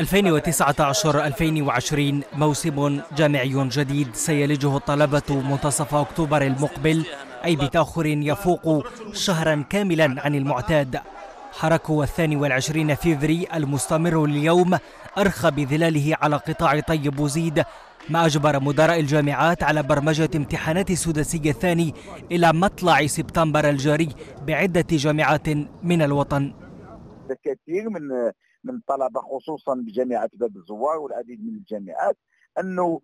2019-2020 موسم جامعي جديد سيلجه الطلبة منتصف أكتوبر المقبل أي بتأخر يفوق شهرا كاملا عن المعتاد. حركة الثاني والعشرين فيفري المستمر اليوم أرخى بظلاله على قطاع طيب بوزيد ما أجبر مدراء الجامعات على برمجة امتحانات السداسي الثاني إلى مطلع سبتمبر الجاري بعدة جامعات من الوطن. الكثير من من الطلبة خصوصا بجامعة باب الزوار والعديد من الجامعات أنه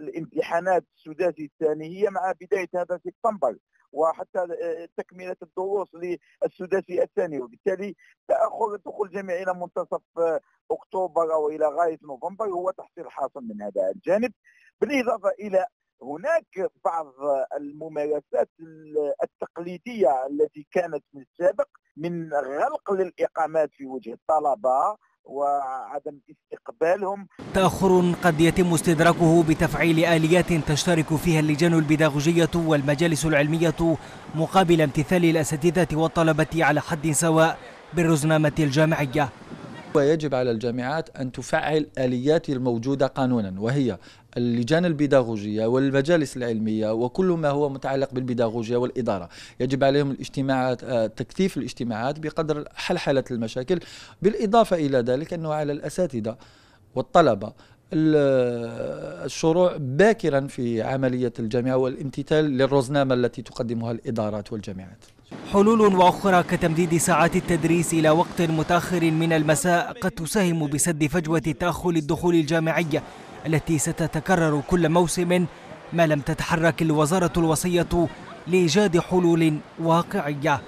الامتحانات السداسي الثاني هي مع بداية هذا سبتمبر وحتى تكملة الدروس للسداسي الثاني وبالتالي تاخر الدخول الجامعي إلى منتصف أكتوبر أو إلى غاية نوفمبر هو تحصيل حاصل من هذا الجانب. بالإضافة إلى هناك بعض الممارسات التقليدية التي كانت في السابق من غلق للإقامات في وجه الطلبة وعدم استقبالهم. تأخر قد يتم استدراكه بتفعيل آليات تشترك فيها اللجان البداغوجية والمجالس العلمية مقابل امتثال الأساتذة والطلبة على حد سواء بالرزنامة الجامعية. ويجب على الجامعات أن تفعل آليات الموجودة قانونا وهي اللجان البيداغوجية والمجالس العلمية وكل ما هو متعلق بالبيداغوجية والإدارة. يجب عليهم الاجتماعات آه، تكثيف الاجتماعات بقدر حلحلة المشاكل بالإضافة إلى ذلك أنه على الأساتذة والطلبة الشروع باكرا في عملية الجامعة والامتثال للرزنامة التي تقدمها الإدارات والجامعات. حلول وأخرى كتمديد ساعات التدريس إلى وقت متأخر من المساء قد تساهم بسد فجوة تأخر الدخول الجامعي التي ستتكرر كل موسم ما لم تتحرك الوزارة الوصية لإيجاد حلول واقعية.